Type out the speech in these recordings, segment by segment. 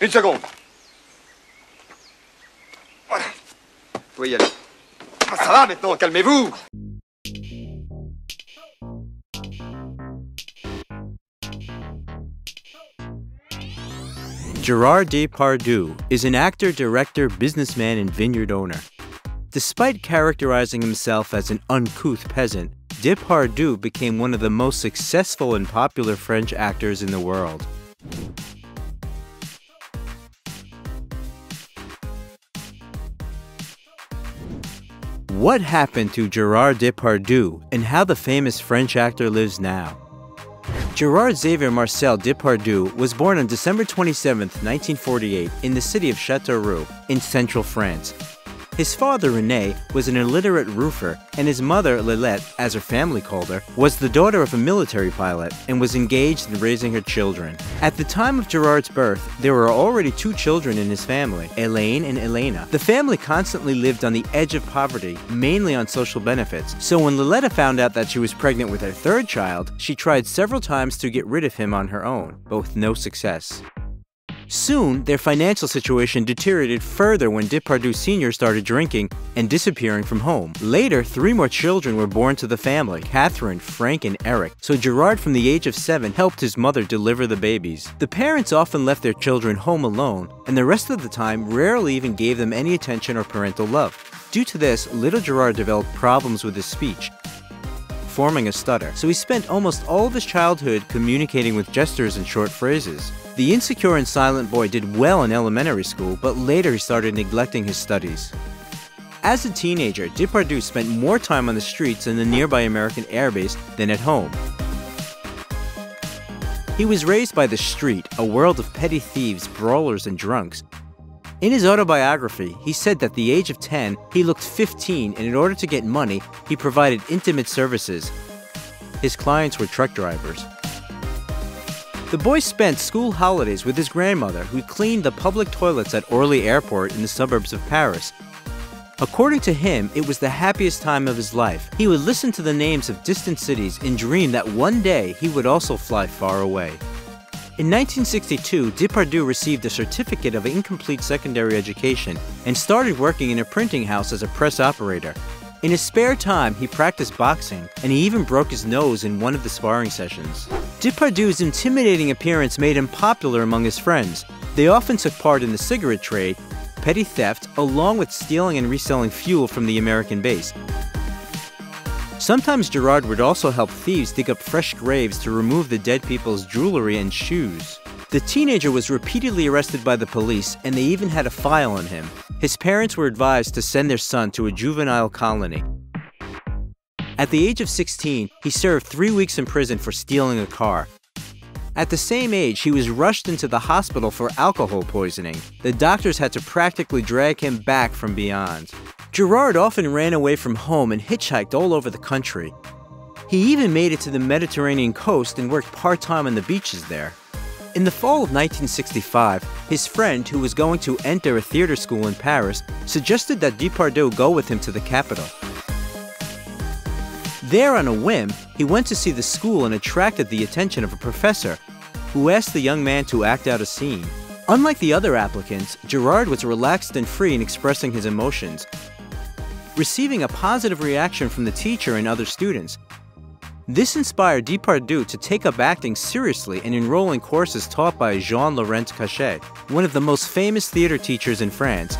Une seconde. Voilà. Vous pouvez y aller. Ah, ça va maintenant, calmez-vous. Gerard Depardieu is an actor, director, businessman, and vineyard owner. Despite characterizing himself as an uncouth peasant, Depardieu became one of the most successful and popular French actors in the world. What happened to Gerard Depardieu and how the famous French actor lives now? Gerard Xavier Marcel Depardieu was born on December 27, 1948, in the city of Châteauroux, in central France. His father, Rene, was an illiterate roofer, and his mother, Lilette, as her family called her, was the daughter of a military pilot and was engaged in raising her children. At the time of Gerard's birth, there were already two children in his family, Elaine and Elena. The family constantly lived on the edge of poverty, mainly on social benefits, so when Liletta found out that she was pregnant with her third child, she tried several times to get rid of him on her own, but with no success. Soon, their financial situation deteriorated further when Depardieu Sr. started drinking and disappearing from home. Later, three more children were born to the family Catherine, Frank, and Eric. So Gerard, from the age of seven, helped his mother deliver the babies. The parents often left their children home alone, and the rest of the time rarely even gave them any attention or parental love. Due to this, little Gerard developed problems with his speech, forming a stutter, so he spent almost all of his childhood communicating with gestures and short phrases. The insecure and silent boy did well in elementary school, but later he started neglecting his studies. As a teenager, Depardieu spent more time on the streets in the nearby American airbase than at home. He was raised by the street, a world of petty thieves, brawlers, and drunks. In his autobiography, he said that at the age of 10, he looked 15 and in order to get money, he provided intimate services. His clients were truck drivers. The boy spent school holidays with his grandmother, who cleaned the public toilets at Orly Airport in the suburbs of Paris. According to him, it was the happiest time of his life. He would listen to the names of distant cities and dream that one day he would also fly far away. In 1962, Depardieu received a certificate of incomplete secondary education and started working in a printing house as a press operator. In his spare time, he practiced boxing, and he even broke his nose in one of the sparring sessions. Depardieu's intimidating appearance made him popular among his friends. They often took part in the cigarette trade, petty theft, along with stealing and reselling fuel from the American base. Sometimes Gerard would also help thieves dig up fresh graves to remove the dead people's jewelry and shoes. The teenager was repeatedly arrested by the police, and they even had a file on him. His parents were advised to send their son to a juvenile colony. At the age of 16, he served three weeks in prison for stealing a car. At the same age, he was rushed into the hospital for alcohol poisoning. The doctors had to practically drag him back from beyond. Gerard often ran away from home and hitchhiked all over the country. He even made it to the Mediterranean coast and worked part time on the beaches there. In the fall of 1965, his friend, who was going to enter a theater school in Paris, suggested that Depardieu go with him to the capital. There, on a whim, he went to see the school and attracted the attention of a professor, who asked the young man to act out a scene. Unlike the other applicants, Gerard was relaxed and free in expressing his emotions, receiving a positive reaction from the teacher and other students. This inspired Depardieu to take up acting seriously and enroll in courses taught by Jean-Laurent Cochet, one of the most famous theater teachers in France.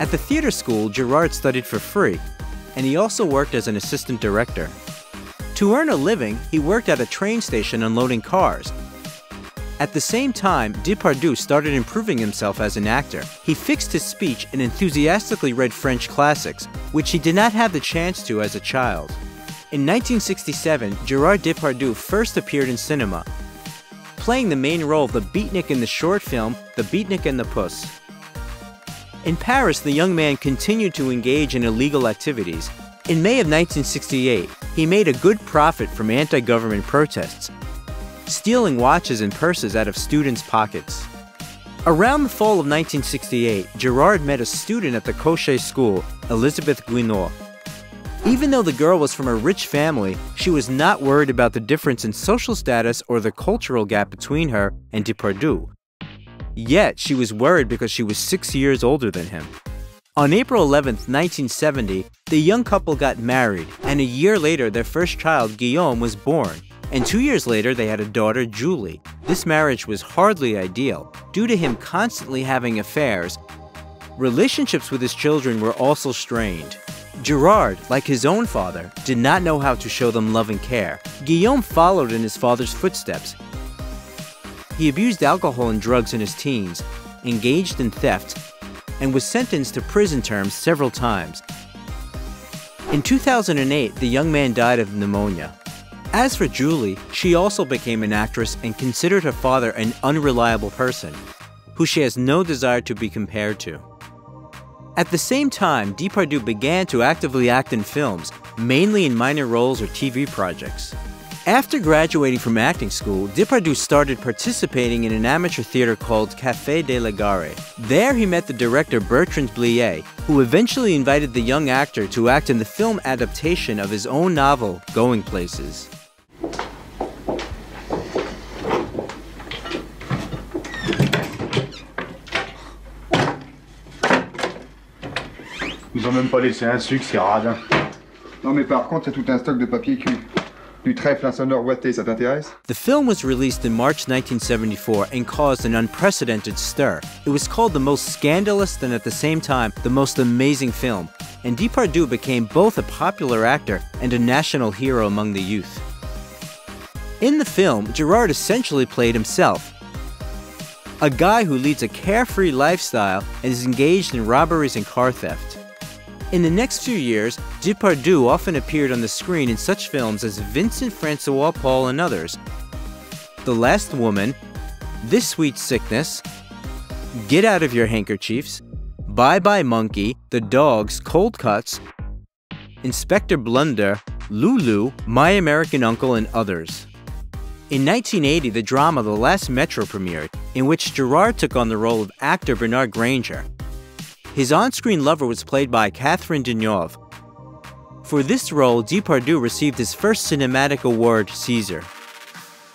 At the theater school, Gerard studied for free, and he also worked as an assistant director. To earn a living, he worked at a train station unloading cars. At the same time, Depardieu started improving himself as an actor. He fixed his speech and enthusiastically read French classics, which he did not have the chance to as a child. In 1967, Gerard Depardieu first appeared in cinema, playing the main role of the beatnik in the short film The Beatnik and the Puss. In Paris, the young man continued to engage in illegal activities. In May of 1968, he made a good profit from anti government protests, stealing watches and purses out of students' pockets. Around the fall of 1968, Gerard met a student at the Cochet School, Elizabeth Guignot. Even though the girl was from a rich family, she was not worried about the difference in social status or the cultural gap between her and Depardieu. Yet, she was worried because she was six years older than him. On April 11, 1970, the young couple got married, and a year later, their first child, Guillaume, was born. And two years later, they had a daughter, Julie. This marriage was hardly ideal, due to him constantly having affairs. Relationships with his children were also strained. Gerard, like his own father, did not know how to show them love and care. Guillaume followed in his father's footsteps. He abused alcohol and drugs in his teens, engaged in theft, and was sentenced to prison terms several times. In 2008, the young man died of pneumonia. As for Julie, she also became an actress and considered her father an unreliable person, who she has no desire to be compared to. At the same time, Depardieu began to actively act in films, mainly in minor roles or TV projects. After graduating from acting school, Depardieu started participating in an amateur theater called Café de la Gare. There he met the director Bertrand Blier, who eventually invited the young actor to act in the film adaptation of his own novel, Going Places. Ils ont même pas laissé un sucre, c'est radin. Non mais par contre, il y a tout un stock de papier cul. Du trèfle ouaté, ça t'intéresse The film was released in March 1974 and caused an unprecedented stir. It was called the most scandalous and at the same time the most amazing film, and Depardieu became both a popular actor and a national hero among the youth. In the film, Gerard essentially played himself. A guy who leads a carefree lifestyle and is engaged in robberies and car theft. In the next few years, Depardieu often appeared on the screen in such films as Vincent Francois Paul and others. The Last Woman, This Sweet Sickness, Get Out of Your Handkerchiefs, Bye Bye Monkey, The Dogs, Cold Cuts, Inspector Blunder, Lulu, My American Uncle, and others. In 1980, the drama The Last Metro premiered, in which Gerard took on the role of actor Bernard Granger. His on screen lover was played by Catherine Deneuve. For this role, Depardieu received his first cinematic award, Caesar.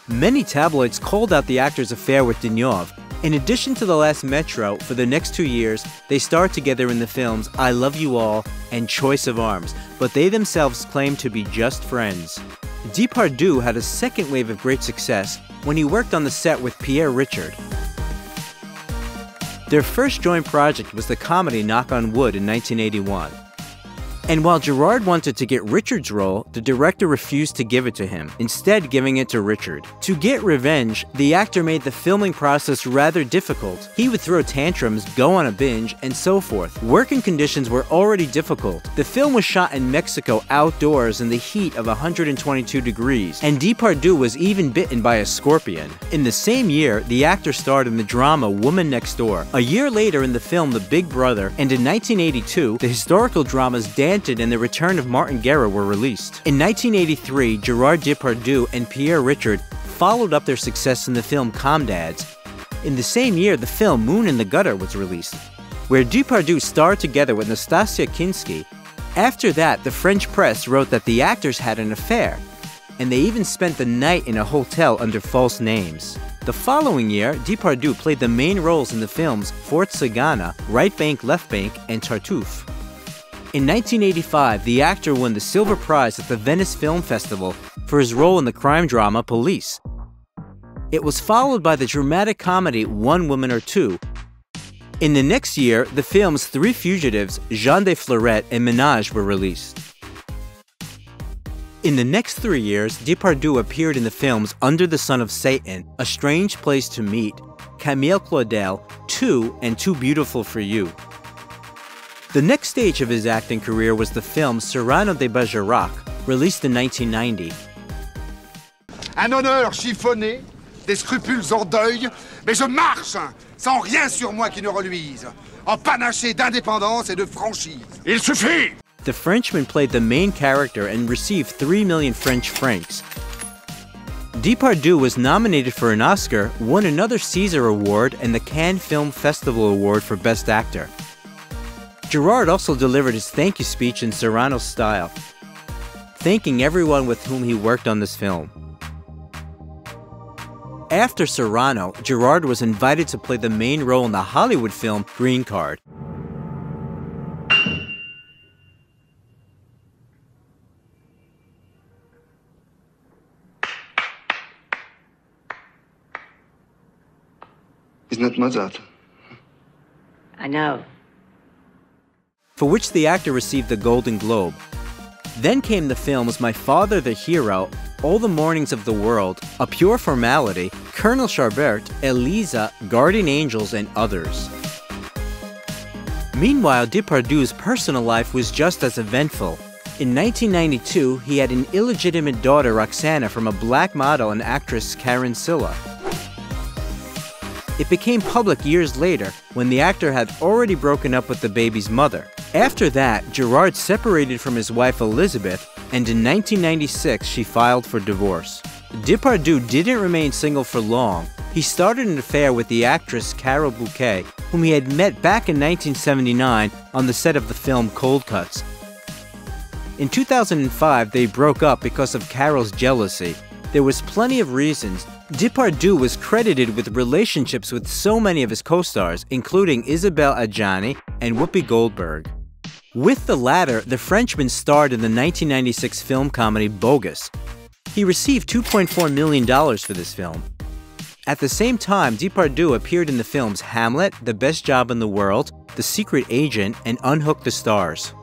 Many tabloids called out the actor's affair with Deneuve. In addition to The Last Metro, for the next two years, they starred together in the films I Love You All and Choice of Arms, but they themselves claimed to be just friends. Depardieu had a second wave of great success when he worked on the set with Pierre Richard. Their first joint project was the comedy Knock on Wood in 1981. And while Gerard wanted to get Richard's role, the director refused to give it to him, instead giving it to Richard. To get revenge, the actor made the filming process rather difficult. He would throw tantrums, go on a binge, and so forth. Working conditions were already difficult. The film was shot in Mexico outdoors in the heat of 122 degrees, and Depardieu was even bitten by a scorpion. In the same year, the actor starred in the drama Woman Next Door. A year later in the film The Big Brother, and in 1982, the historical dramas Dan and The Return of Martin Guerra were released. In 1983, Gerard Depardieu and Pierre Richard followed up their success in the film Comdads. In the same year, the film Moon in the Gutter was released, where Depardieu starred together with Nastassja Kinski. After that, the French press wrote that the actors had an affair, and they even spent the night in a hotel under false names. The following year, Depardieu played the main roles in the films Fort Saganne, Right Bank, Left Bank, and Tartuffe. In 1985, the actor won the Silver Prize at the Venice Film Festival for his role in the crime drama Police. It was followed by the dramatic comedy One Woman or Two. In the next year, the films Three Fugitives, Jean de Florette, and Ménage were released. In the next three years, Depardieu appeared in the films Under the Sun of Satan, A Strange Place to Meet, Camille Claudel, Two, and Too Beautiful for You. The next stage of his acting career was the film Cyrano de Bergerac, released in 1990. Un honneur chiffonné, des scrupules en deuil, mais je marche sans rien sur moi qui ne reluise, en panaché d'indépendance et de franchise. Il suffit The Frenchman played the main character and received 3 million French francs. Depardieu was nominated for an Oscar, won another Caesar Award, and the Cannes Film Festival Award for Best Actor. Gerard also delivered his thank you speech in Cyrano style, thanking everyone with whom he worked on this film. After Cyrano, Gerard was invited to play the main role in the Hollywood film Green Card. Isn't that Mozart? I know. For which the actor received the Golden Globe. Then came the films My Father the Hero, All the Mornings of the World, A Pure Formality, Colonel Chabert, Elisa, Guardian Angels, and others. Meanwhile, Depardieu's personal life was just as eventful. In 1992, he had an illegitimate daughter, Roxana, from a black model and actress, Karen Silla. It became public years later when the actor had already broken up with the baby's mother. After that, Gerard separated from his wife Elizabeth, and in 1996 she filed for divorce. Depardieu didn't remain single for long. He started an affair with the actress Carole Bouquet, whom he had met back in 1979 on the set of the film Cold Cuts. In 2005, they broke up because of Carole's jealousy. There was plenty of reasons. Depardieu was credited with relationships with so many of his co-stars, including Isabelle Adjani and Whoopi Goldberg. With the latter, the Frenchman starred in the 1996 film comedy Bogus. He received $2.4 million for this film. At the same time, Depardieu appeared in the films Hamlet, The Best Job in the World, The Secret Agent, and Unhook the Stars.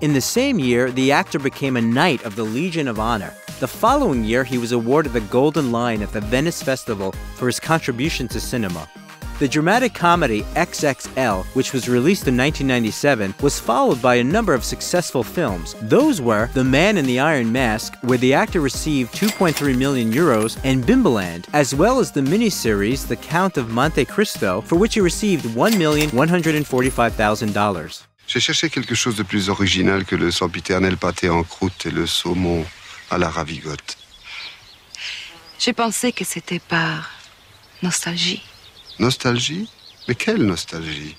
In the same year, the actor became a Knight of the Legion of Honor. The following year, he was awarded the Golden Lion at the Venice Festival for his contribution to cinema. The dramatic comedy XXL, which was released in 1997, was followed by a number of successful films. Those were The Man in the Iron Mask, where the actor received 2.3 million euros, and Bimboland, as well as the miniseries The Count of Monte Cristo, for which he received $1,145,000. J'ai cherché quelque chose de plus original que le sempiternel pâté en croûte et le saumon à la ravigote. J'ai pensé que c'était par nostalgie. Nostalgie Mais quelle nostalgie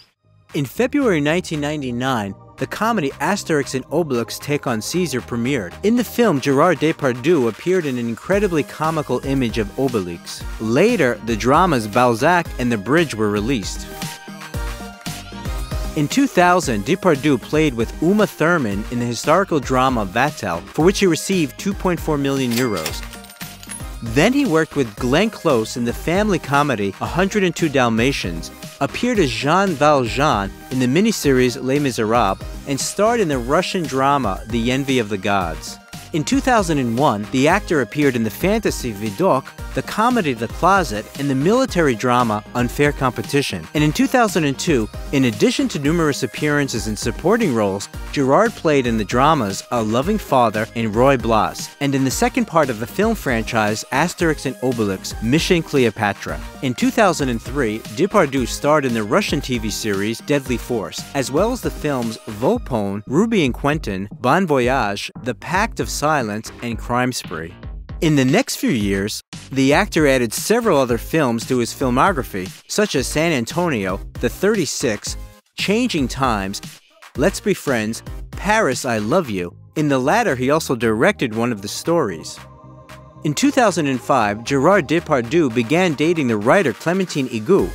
In February 1999, the comedy Asterix and Obelix Take on Caesar premiered. In the film, Gerard Depardieu appeared in an incredibly comical image of Obelix. Later, the dramas Balzac and The Bridge were released. In 2000, Depardieu played with Uma Thurman in the historical drama Vatel, for which he received 2.4 million euros. Then he worked with Glenn Close in the family comedy 102 Dalmatians, appeared as Jean Valjean in the miniseries Les Miserables, and starred in the Russian drama The Envy of the Gods. In 2001, the actor appeared in the fantasy Vidocq, the comedy The Closet, and the military drama Unfair Competition. And in 2002, in addition to numerous appearances in supporting roles, Gerard played in the dramas A Loving Father and Ruy Blas, and in the second part of the film franchise Asterix and Obelix Mission Cleopatra. In 2003, Depardieu starred in the Russian TV series Deadly Force, as well as the films Volpone, Ruby and Quentin, Bon Voyage, The Pact of Silence, and Crime Spree. In the next few years, the actor added several other films to his filmography, such as San Antonio, The 36, Changing Times, Let's Be Friends, Paris, I Love You. In the latter, he also directed one of the stories. In 2005, Gerard Depardieu began dating the writer Clementine Igou,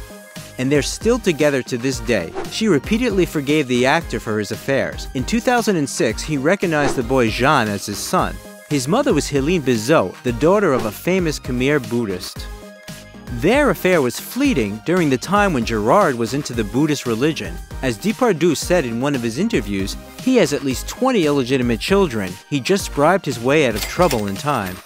and they're still together to this day. She repeatedly forgave the actor for his affairs. In 2006, he recognized the boy Jean as his son. His mother was Helene Bizot, the daughter of a famous Khmer Buddhist. Their affair was fleeting during the time when Gerard was into the Buddhist religion. As Depardieu said in one of his interviews, he has at least 20 illegitimate children. He just bribed his way out of trouble in time.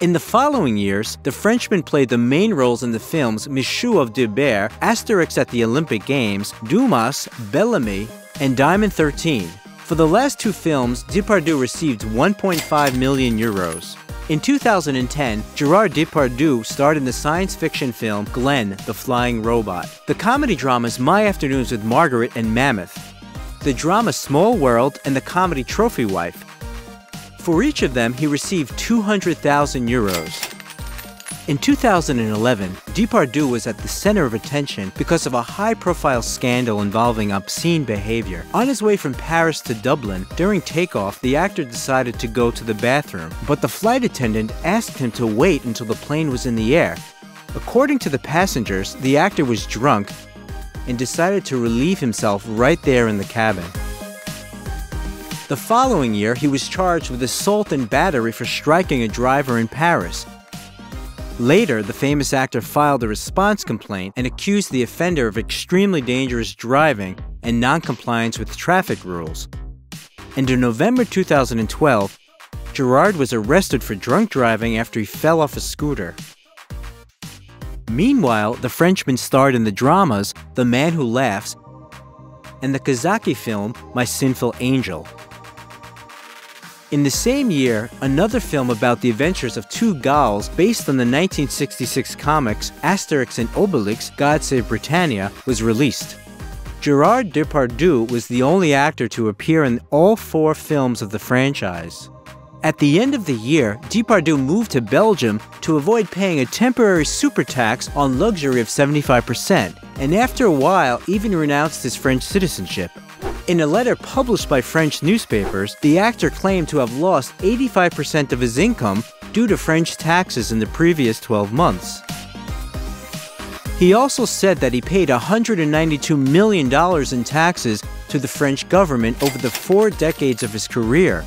In the following years, the Frenchman played the main roles in the films Michou d'Auber, Asterix at the Olympic Games, Dumas, Bellamy, and Diamond 13. For the last two films, Depardieu received 1.5 million euros. In 2010, Gerard Depardieu starred in the science fiction film Glenn, the Flying Robot. The comedy dramas My Afternoons with Margaret and Mammoth. The drama Small World and the comedy Trophy Wife. For each of them, he received 200,000 euros. In 2011, Depardieu was at the center of attention because of a high-profile scandal involving obscene behavior. On his way from Paris to Dublin, during takeoff, the actor decided to go to the bathroom, but the flight attendant asked him to wait until the plane was in the air. According to the passengers, the actor was drunk and decided to relieve himself right there in the cabin. The following year, he was charged with assault and battery for striking a driver in Paris. Later, the famous actor filed a response complaint and accused the offender of extremely dangerous driving and noncompliance with traffic rules. And in November 2012, Gerard was arrested for drunk driving after he fell off a scooter. Meanwhile, the Frenchman starred in the dramas The Man Who Laughs and the Kazaki film My Sinful Angel. In the same year, another film about the adventures of two Gauls based on the 1966 comics Asterix and Obelix God Save Britannia was released. Gerard Depardieu was the only actor to appear in all four films of the franchise. At the end of the year, Depardieu moved to Belgium to avoid paying a temporary super tax on luxury of 75%, and after a while even renounced his French citizenship. In a letter published by French newspapers, the actor claimed to have lost 85% of his income due to French taxes in the previous 12 months. He also said that he paid $192 million in taxes to the French government over the four decades of his career.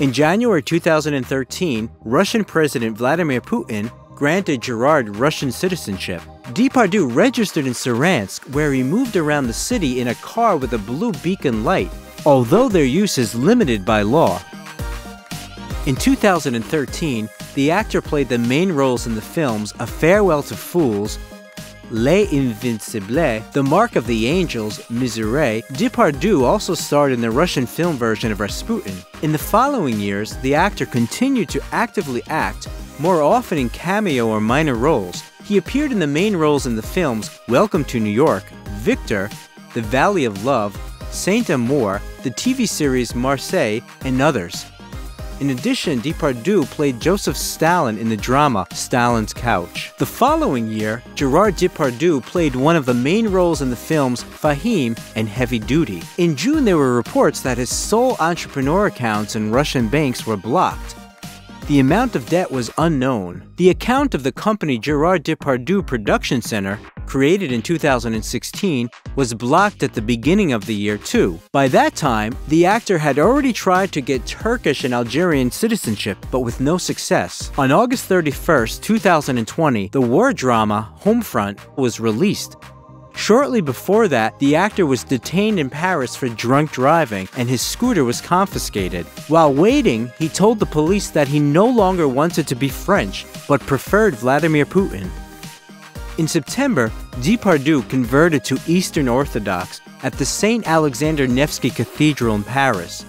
In January 2013, Russian President Vladimir Putin granted Gerard Russian citizenship. Depardieu registered in Saransk, where he moved around the city in a car with a blue beacon light, although their use is limited by law. In 2013, the actor played the main roles in the films A Farewell to Fools, Les Invincibles, The Mark of the Angels, Misery, Depardieu also starred in the Russian film version of Rasputin. In the following years, the actor continued to actively act, more often in cameo or minor roles. He appeared in the main roles in the films Welcome to New York, Victor, The Valley of Love, Saint Amour, the TV series Marseille, and others. In addition, Depardieu played Joseph Stalin in the drama Stalin's Couch. The following year, Gerard Depardieu played one of the main roles in the films Fahim and Heavy Duty. In June, there were reports that his sole entrepreneur accounts in Russian banks were blocked. The amount of debt was unknown. The account of the company Gerard Depardieu Production Center, created in 2016, was blocked at the beginning of the year too. By that time, the actor had already tried to get Turkish and Algerian citizenship, but with no success. On August 31, 2020, the war drama Homefront was released. Shortly before that, the actor was detained in Paris for drunk driving and his scooter was confiscated. While waiting, he told the police that he no longer wanted to be French, but preferred Vladimir Putin. In September, Depardieu converted to Eastern Orthodox at the St. Alexander Nevsky Cathedral in Paris.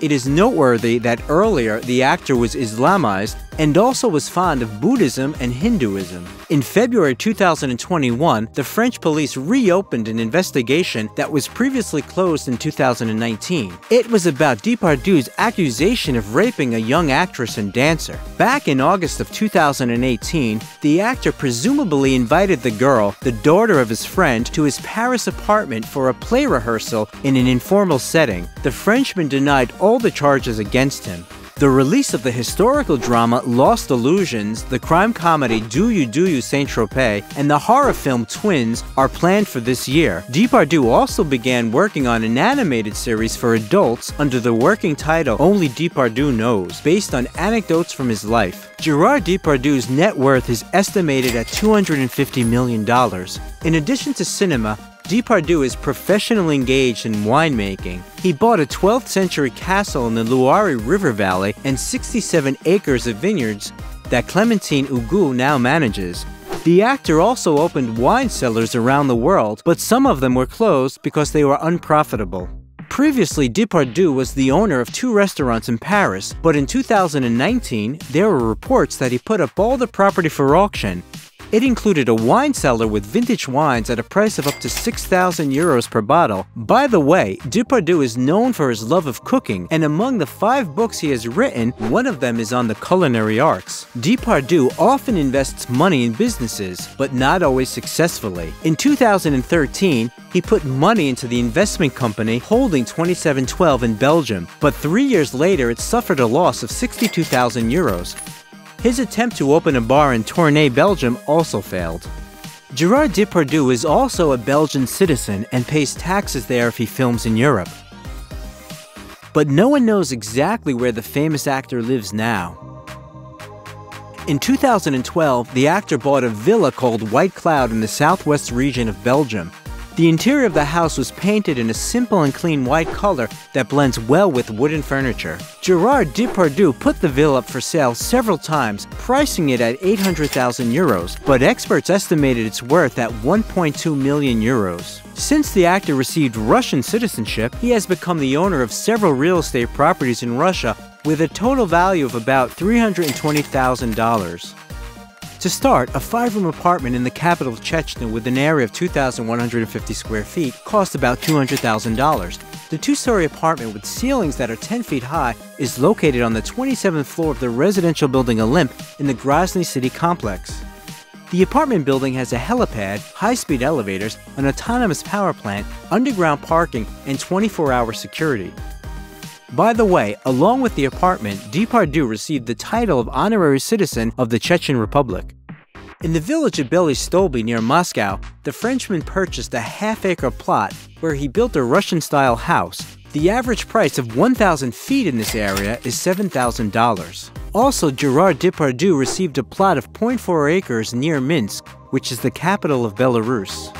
It is noteworthy that earlier the actor was Islamized and also was fond of Buddhism and Hinduism. In February 2021, the French police reopened an investigation that was previously closed in 2019. It was about Depardieu's accusation of raping a young actress and dancer. Back in August of 2018, the actor presumably invited the girl, the daughter of his friend, to his Paris apartment for a play rehearsal in an informal setting. The Frenchman denied all the charges against him. The release of the historical drama Lost Illusions, the crime comedy Do You Do You Saint Tropez, and the horror film Twins are planned for this year. Depardieu also began working on an animated series for adults under the working title Only Depardieu Knows, based on anecdotes from his life. Gerard Depardieu's net worth is estimated at $250 million. In addition to cinema, Depardieu is professionally engaged in winemaking. He bought a 12th century castle in the Loire River Valley and 67 acres of vineyards that Clementine Igou now manages. The actor also opened wine cellars around the world, but some of them were closed because they were unprofitable. Previously, Depardieu was the owner of two restaurants in Paris, but in 2019, there were reports that he put up all the property for auction it included a wine cellar with vintage wines at a price of up to 6,000 euros per bottle. By the way, Depardieu is known for his love of cooking, and among the five books he has written, one of them is on the culinary arts. Depardieu often invests money in businesses, but not always successfully. In 2013, he put money into the investment company Holding 2712 in Belgium, but three years later it suffered a loss of 62,000 euros. His attempt to open a bar in Tournai, Belgium also failed. Gerard Depardieu is also a Belgian citizen and pays taxes there if he films in Europe. But no one knows exactly where the famous actor lives now. In 2012, the actor bought a villa called White Cloud in the southwest region of Belgium. The interior of the house was painted in a simple and clean white color that blends well with wooden furniture. Gerard Depardieu put the villa up for sale several times, pricing it at 800,000 euros, but experts estimated its worth at 1.2 million euros. Since the actor received Russian citizenship, he has become the owner of several real estate properties in Russia with a total value of about $320,000. To start, a five-room apartment in the capital of Chechnya with an area of 2,150 square feet cost about $200,000. The two-story apartment with ceilings that are 10 feet high is located on the 27th floor of the residential building Olymp in the Grozny City complex. The apartment building has a helipad, high-speed elevators, an autonomous power plant, underground parking, and 24-hour security. By the way, along with the apartment, Depardieu received the title of honorary citizen of the Chechen Republic. In the village of Belystolby near Moscow, the Frenchman purchased a half-acre plot where he built a Russian-style house. The average price of 1,000 feet in this area is $7,000. Also, Gerard Depardieu received a plot of 0.4 acres near Minsk, which is the capital of Belarus.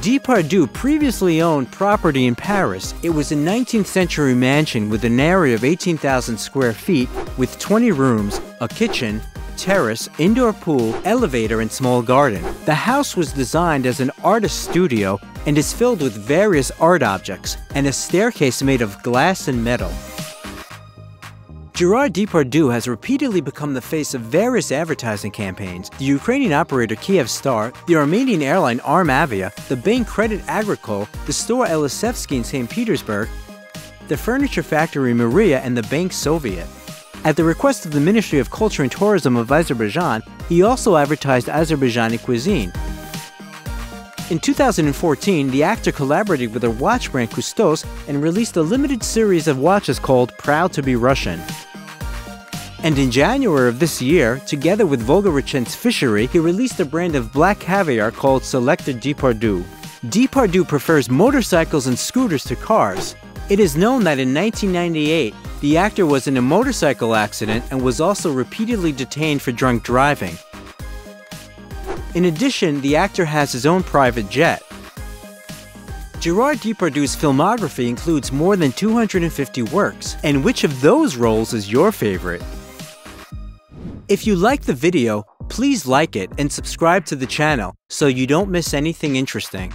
Depardieu previously owned property in Paris. It was a 19th century mansion with an area of 18,000 square feet with 20 rooms, a kitchen, terrace, indoor pool, elevator, and small garden. The house was designed as an artist studio and is filled with various art objects and a staircase made of glass and metal. Gerard Depardieu has repeatedly become the face of various advertising campaigns. The Ukrainian operator Kyivstar, the Armenian airline Armavia, the bank Credit Agricole, the store Elisevsky in St. Petersburg, the furniture factory Maria, and the bank Soviet. At the request of the Ministry of Culture and Tourism of Azerbaijan, he also advertised Azerbaijani cuisine. In 2014, the actor collaborated with the watch brand Custos and released a limited series of watches called Proud to be Russian. And in January of this year, together with Volgorechens Fishery, he released a brand of black caviar called Selected Depardieu. Depardieu prefers motorcycles and scooters to cars. It is known that in 1998, the actor was in a motorcycle accident and was also repeatedly detained for drunk driving. In addition, the actor has his own private jet. Gerard Depardieu's filmography includes more than 250 works, and which of those roles is your favorite? If you like the video, please like it and subscribe to the channel so you don't miss anything interesting.